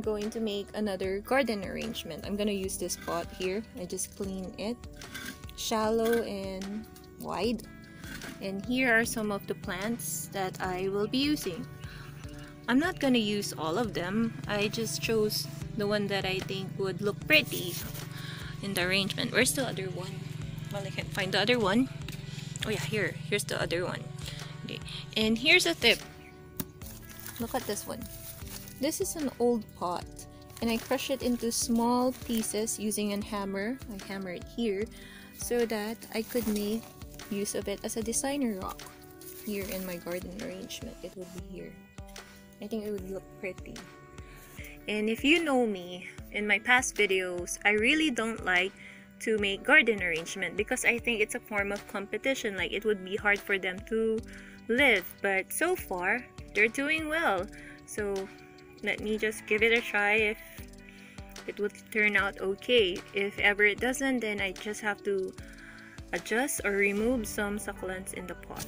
going to make another garden arrangement. I'm gonna use this pot here. I just clean it. Shallow and wide. And here are some of the plants that I will be using. I'm not gonna use all of them. I just chose the one that I think would look pretty in the arrangement. Where's the other one? Well, I can't find the other one. Oh yeah, here. Here's the other one. Okay. And here's a tip. Look at this one. This is an old pot and I crush it into small pieces using a hammer. I hammer it here so that I could make use of it as a designer rock here in my garden arrangement. It would be here. I think it would look pretty. And if you know me, in my past videos, I really don't like to make garden arrangement because I think it's a form of competition. Like it would be hard for them to live. But so far, they're doing well. So let me just give it a try if it would turn out okay. If ever it doesn't, then I just have to adjust or remove some succulents in the pot.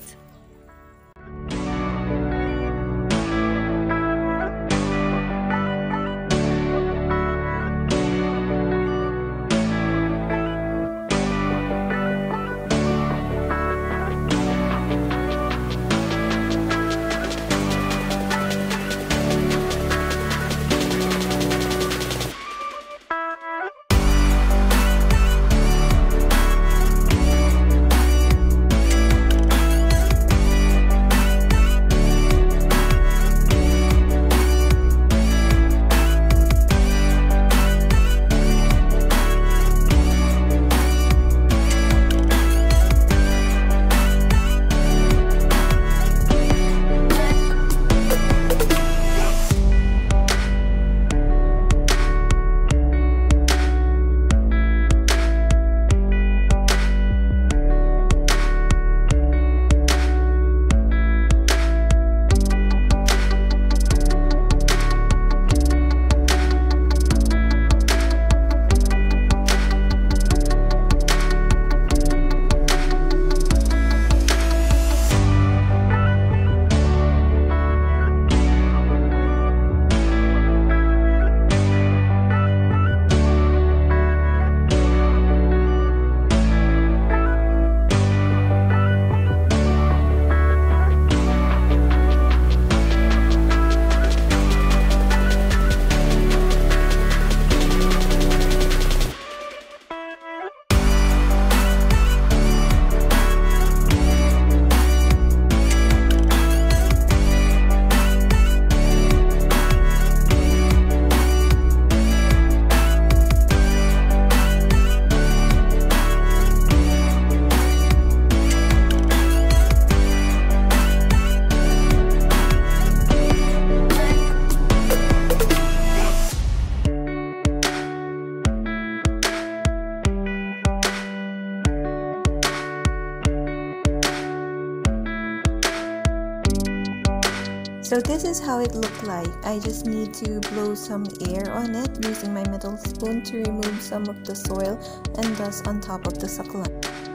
So this is how it looked like. I just need to blow some air on it using my metal spoon to remove some of the soil and dust on top of the succulent.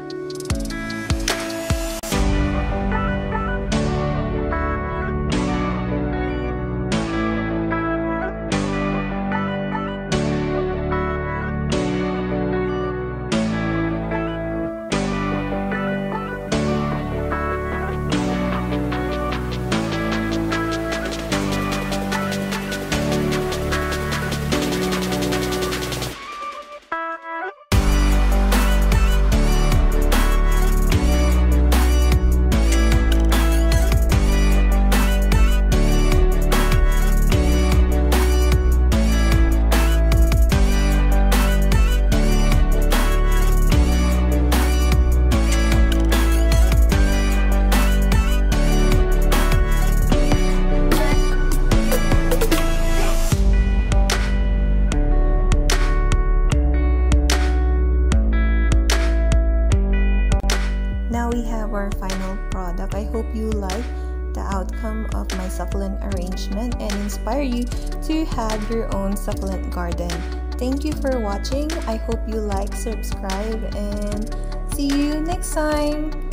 Hope you like the outcome of my succulent arrangement and inspire you to have your own succulent garden. Thank you for watching. I hope you like, subscribe, and see you next time.